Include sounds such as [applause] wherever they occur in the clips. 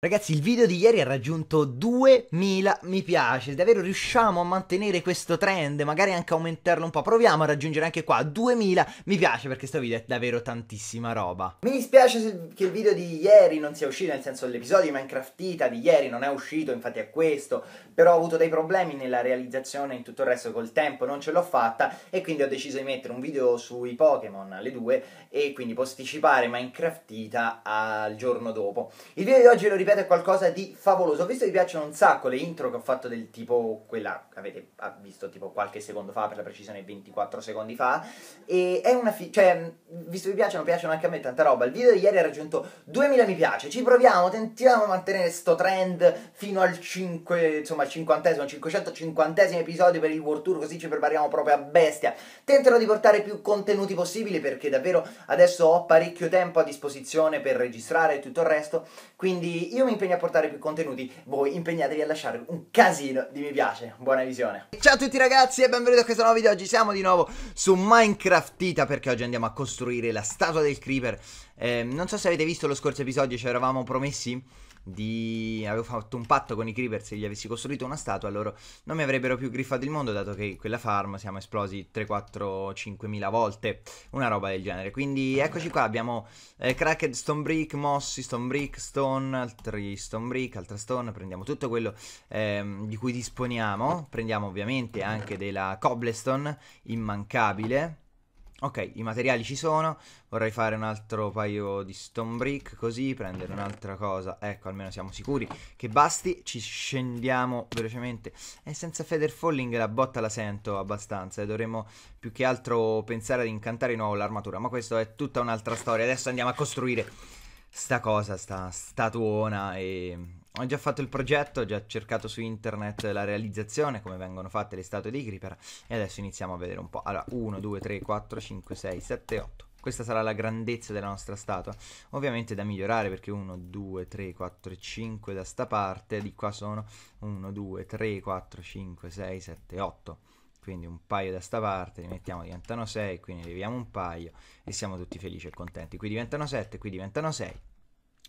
Ragazzi, il video di ieri ha raggiunto 2000 mi piace. Davvero riusciamo a mantenere questo trend, magari anche aumentarlo un po'. Proviamo a raggiungere anche qua 2000 mi piace perché questo video è davvero tantissima roba. Mi dispiace che il video di ieri non sia uscito, nel senso l'episodio di Minecraftita di ieri non è uscito, infatti è questo. Però ho avuto dei problemi nella realizzazione e in tutto il resto col tempo, non ce l'ho fatta e quindi ho deciso di mettere un video sui Pokémon alle 2 e quindi posticipare Minecraftita al giorno dopo. Il video di oggi lo ripeto ripeto, è qualcosa di favoloso. Ho visto che vi piacciono un sacco le intro che ho fatto del tipo, quella che avete visto tipo qualche secondo fa, per la precisione 24 secondi fa, e è una fi- cioè, visto che vi piacciono, piacciono anche a me tanta roba. Il video di ieri ha raggiunto 2000 mi piace, ci proviamo, tentiamo di mantenere sto trend fino al 5, insomma, al 50 550 episodio per il World Tour, così ci prepariamo proprio a bestia. Tenterò di portare più contenuti possibili perché davvero adesso ho parecchio tempo a disposizione per registrare e tutto il resto, quindi io mi impegno a portare più contenuti, voi impegnatevi a lasciare un casino di mi piace. Buona visione. Ciao a tutti ragazzi e benvenuti a questo nuovo video. Oggi siamo di nuovo su Minecraftita perché oggi andiamo a costruire la statua del creeper. Eh, non so se avete visto lo scorso episodio, ci eravamo promessi di... avevo fatto un patto con i creeper se gli avessi costruito una statua loro non mi avrebbero più griffato il mondo dato che quella farm siamo esplosi 3, 4, 5 mila volte una roba del genere. Quindi eccoci qua abbiamo eh, cracked stone brick, mossi, stone brick, stone altri stone brick, altra stone prendiamo tutto quello ehm, di cui disponiamo. Prendiamo ovviamente anche della cobblestone immancabile Ok, i materiali ci sono, vorrei fare un altro paio di stone brick così, prendere un'altra cosa, ecco almeno siamo sicuri che basti, ci scendiamo velocemente. E senza feather falling la botta la sento abbastanza. E dovremmo più che altro pensare ad incantare di nuovo l'armatura, ma questa è tutta un'altra storia, adesso andiamo a costruire sta cosa, sta statuona e ho già fatto il progetto, ho già cercato su internet la realizzazione, come vengono fatte le statue dei creeper e adesso iniziamo a vedere un po'. Allora, 1, 2, 3, 4, 5, 6, 7, 8. Questa sarà la grandezza della nostra statua. Ovviamente da migliorare perché 1, 2, 3, 4 e 5 da sta parte. Di qua sono 1, 2, 3, 4, 5, 6, 7, 8. Quindi un paio da sta parte, li mettiamo, diventano 6, quindi leviamo un paio e siamo tutti felici e contenti. Qui diventano 7, qui diventano 6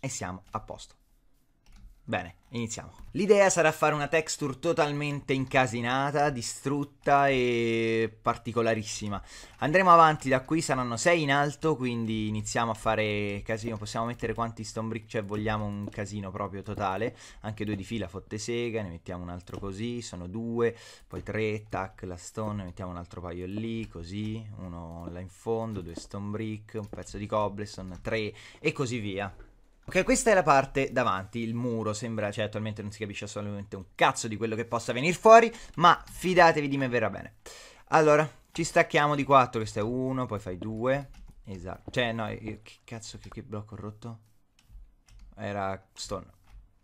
e siamo a posto. Bene, iniziamo. L'idea sarà fare una texture totalmente incasinata, distrutta e particolarissima. Andremo avanti da qui, saranno 6 in alto, quindi iniziamo a fare casino. Possiamo mettere quanti stone brick, cioè vogliamo un casino proprio totale. Anche due di fila, fotte sega, ne mettiamo un altro così, sono due, poi tre, tac, la stone, ne mettiamo un altro paio lì, così, uno là in fondo, due stone brick, un pezzo di cobblestone, tre e così via. Ok, questa è la parte davanti, il muro, sembra, cioè attualmente non si capisce assolutamente un cazzo di quello che possa venire fuori, ma fidatevi di me verrà bene. Allora, ci stacchiamo di 4, questo è 1, poi fai 2, esatto, cioè no, che cazzo, che, che blocco ho rotto? Era stone,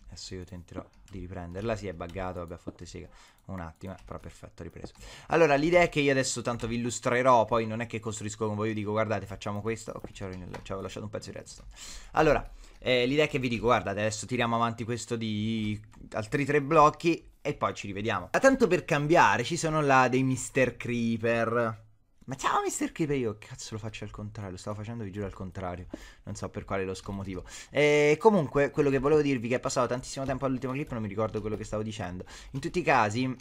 adesso io tenterò di riprenderla, si è buggato, vabbè, fotte sega un attimo, però perfetto, ripreso. Allora, l'idea è che io adesso tanto vi illustrerò, poi non è che costruisco con voi, io dico guardate, facciamo questo, oh, qui ci avevo lasciato un pezzo di redstone. Allora, eh, l'idea è che vi dico, guarda, adesso tiriamo avanti questo di altri tre blocchi e poi ci rivediamo. Ma tanto per cambiare, ci sono là dei Mr. Creeper. Ma ciao Mr. Creeper, io cazzo lo faccio al contrario, lo stavo facendo vi giuro al contrario, non so per quale lo scomotivo. E comunque, quello che volevo dirvi, che è passato tantissimo tempo all'ultimo clip, non mi ricordo quello che stavo dicendo. In tutti i casi,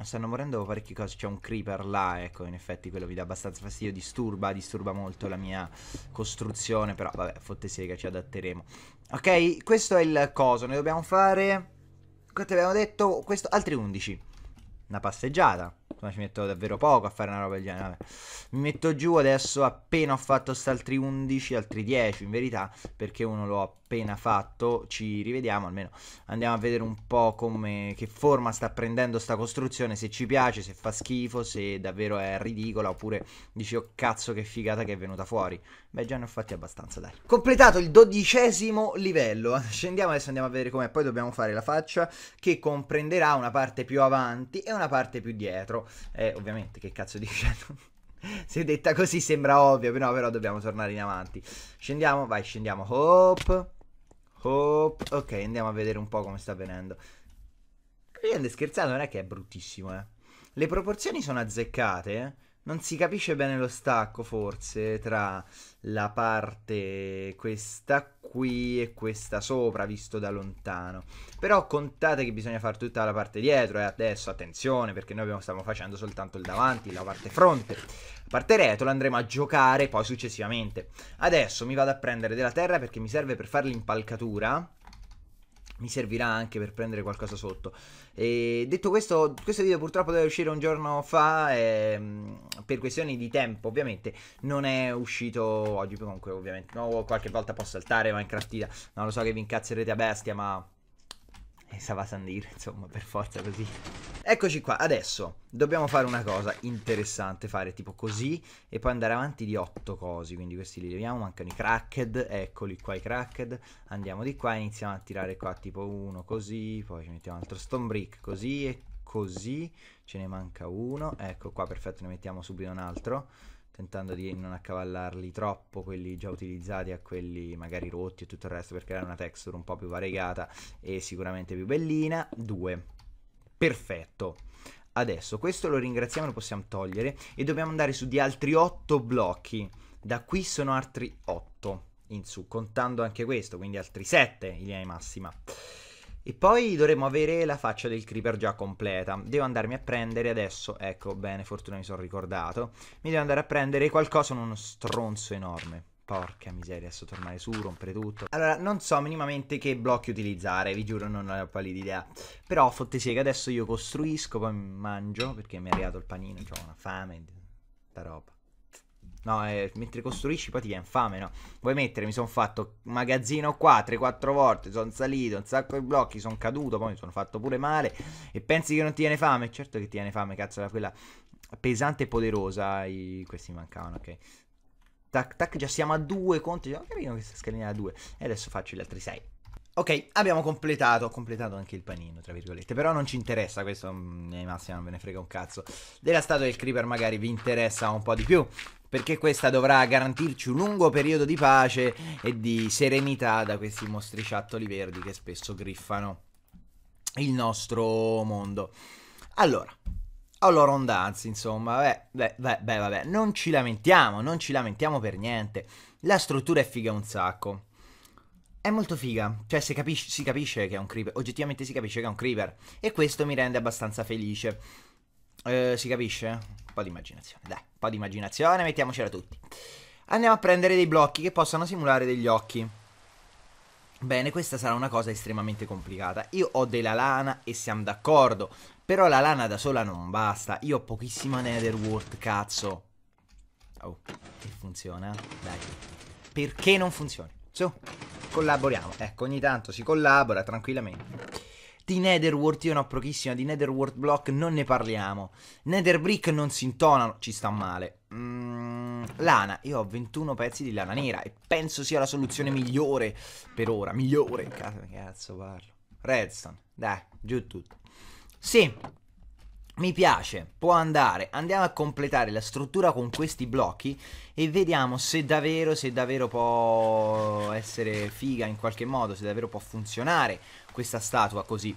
Stanno morendo parecchie cose. C'è un creeper là, ecco, in effetti quello vi dà abbastanza fastidio. Disturba, disturba molto la mia costruzione. Però vabbè, fotte sega, ci adatteremo. Ok, questo è il coso. Noi dobbiamo fare. Quanto abbiamo detto? Questo, altri 11. Una passeggiata. Insomma, ci metto davvero poco a fare una roba del genere. Vabbè. Mi metto giù adesso. Appena ho fatto sti altri 11, altri 10 in verità. Perché uno l'ho appena fatto, ci rivediamo, almeno andiamo a vedere un po' come, che forma sta prendendo sta costruzione, se ci piace, se fa schifo, se davvero è ridicola, oppure dici oh cazzo che figata che è venuta fuori. Beh già ne ho fatti abbastanza, dai. Completato il dodicesimo livello, [laughs] scendiamo adesso andiamo a vedere com'è, poi dobbiamo fare la faccia che comprenderà una parte più avanti e una parte più dietro. Eh, ovviamente, che cazzo dicendo? [laughs] Se detta così sembra ovvio, però, però dobbiamo tornare in avanti. Scendiamo, vai, scendiamo. Hop. Hop. Ok, andiamo a vedere un po' come sta venendo. Io scherzando, non è che è bruttissimo, eh. Le proporzioni sono azzeccate, eh. Non si capisce bene lo stacco forse tra la parte questa qui e questa sopra visto da lontano. Però contate che bisogna fare tutta la parte dietro e adesso attenzione perché noi stiamo facendo soltanto il davanti la parte fronte. La parte retro la andremo a giocare poi successivamente. Adesso mi vado a prendere della terra perché mi serve per fare l'impalcatura mi servirà anche per prendere qualcosa sotto. E detto questo, questo video purtroppo deve uscire un giorno fa, e, mm, per questioni di tempo ovviamente, non è uscito oggi, comunque ovviamente, no, qualche volta può saltare Minecraftita, non lo so che vi incazzerete a bestia, ma e Sava Sandir, insomma, per forza così. Eccoci qua, adesso dobbiamo fare una cosa interessante, fare tipo così e poi andare avanti di 8 cosi, quindi questi li leviamo, mancano i cracked, eccoli qua i cracked, andiamo di qua, iniziamo a tirare qua tipo uno così, poi ci mettiamo altro stone brick così e così, ce ne manca uno, ecco qua perfetto, ne mettiamo subito un altro, tentando di non accavallarli troppo quelli già utilizzati a quelli magari rotti e tutto il resto per creare una texture un po' più variegata e sicuramente più bellina. 2. Perfetto. Adesso questo lo ringraziamo, lo possiamo togliere e dobbiamo andare su di altri 8 blocchi. Da qui sono altri 8 in su, contando anche questo, quindi altri 7 in linea di massima. E poi dovremmo avere la faccia del creeper già completa. Devo andarmi a prendere adesso, ecco, bene, fortuna mi sono ricordato. Mi devo andare a prendere qualcosa, uno stronzo enorme. Porca miseria, adesso tornare su, rompere tutto. Allora, non so minimamente che blocchi utilizzare, vi giuro non ho pallida idea. Però fotte sega, adesso io costruisco, poi mangio, perché mi è arrivato il panino, ho una fame, sta roba. No, eh, mentre costruisci poi ti viene fame, no? Vuoi mettere, mi sono fatto magazzino qua 3-4 volte, sono salito, un sacco di blocchi, sono caduto, poi mi sono fatto pure male e pensi che non ti viene fame? Certo che ti viene fame, cazzo, era quella pesante e poderosa, i... questi mancavano, ok? Tac, tac, già siamo a due conti, ho capito questa scalina a due e adesso faccio gli altri 6. Ok, abbiamo completato, ho completato anche il panino, tra virgolette, però non ci interessa, questo nei massimi non ve ne frega un cazzo. Della statua del creeper magari vi interessa un po' di più, perché questa dovrà garantirci un lungo periodo di pace e di serenità da questi mostriciattoli verdi che spesso griffano il nostro mondo. Allora, allora on dance, insomma, beh, beh, beh, vabbè, non ci lamentiamo, non ci lamentiamo per niente. La struttura è figa un sacco. È molto figa, cioè si capisce, si capisce che è un creeper, oggettivamente si capisce che è un creeper e questo mi rende abbastanza felice. Eh, si capisce? Un po' di immaginazione, dai, un po' di immaginazione, mettiamocela tutti. Andiamo a prendere dei blocchi che possano simulare degli occhi. Bene, questa sarà una cosa estremamente complicata. Io ho della lana e siamo d'accordo, però la lana da sola non basta. Io ho pochissima netherwort, cazzo. Oh, che funziona? Dai. Perché non funziona? Su collaboriamo. Ecco, ogni tanto si collabora tranquillamente. Di Netherworld io ne ho pochissima, di Netherworld Block non ne parliamo. Netherbrick non si intonano, ci sta male. Mm, lana, io ho 21 pezzi di lana nera e penso sia la soluzione migliore per ora. Migliore, cazzo parlo. Redstone, dai, giù tutto. Sì, mi piace, può andare. Andiamo a completare la struttura con questi blocchi e vediamo se davvero, se davvero può essere figa in qualche modo, se davvero può funzionare questa statua così.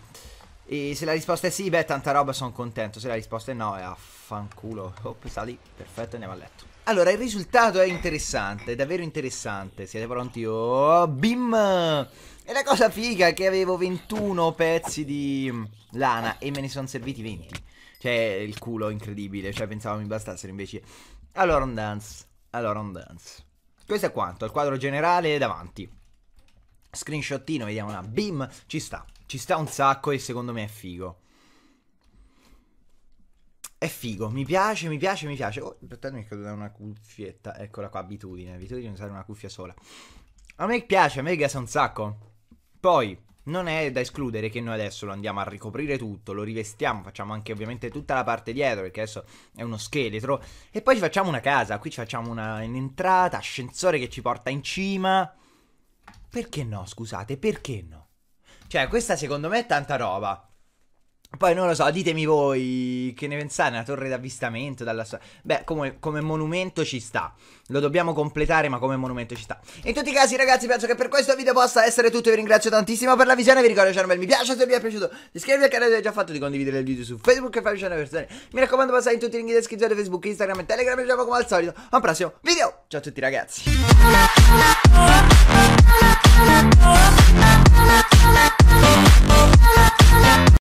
E se la risposta è sì, beh, tanta roba, sono contento. Se la risposta è no, è affanculo. Oh, sali, perfetto, andiamo a letto. Allora, il risultato è interessante, è davvero interessante. Siete pronti? Oh, bim! E la cosa figa è che avevo 21 pezzi di lana e me ne sono serviti 20. Cioè, il culo incredibile. Cioè, pensavo mi bastassero invece. Allora, on dance. Allora, on dance. Questo è quanto. Il quadro generale davanti. Screenshottino, vediamo una. Bim, ci sta. Ci sta un sacco e secondo me è figo. È figo, mi piace, mi piace, mi piace. Oh, aspettate, mi è caduta una cuffietta. Eccola qua, abitudine. Abitudine di usare una cuffia sola. A me piace, a me gasa un sacco. Poi, non è da escludere che noi adesso lo andiamo a ricoprire tutto, lo rivestiamo, facciamo anche ovviamente tutta la parte dietro perché adesso è uno scheletro e poi ci facciamo una casa, qui ci facciamo una un'entrata, ascensore che ci porta in cima. Perché no, scusate, perché no? Cioè, questa secondo me è tanta roba. Poi non lo so, ditemi voi che ne pensate, una torre d'avvistamento dalla. Beh, come, come, monumento ci sta. Lo dobbiamo completare, ma come monumento ci sta. In tutti i casi, ragazzi, penso che per questo video possa essere tutto. Vi ringrazio tantissimo per la visione. Vi ricordo di lasciare un bel mi piace se vi è piaciuto. Di iscrivervi al canale se avete già fatto, di condividere il video su Facebook e farvi una versione. Mi raccomando, passate in tutti i link di descrizione Facebook, Instagram e Telegram. Ci vediamo come al solito a un prossimo video. Ciao a tutti, ragazzi.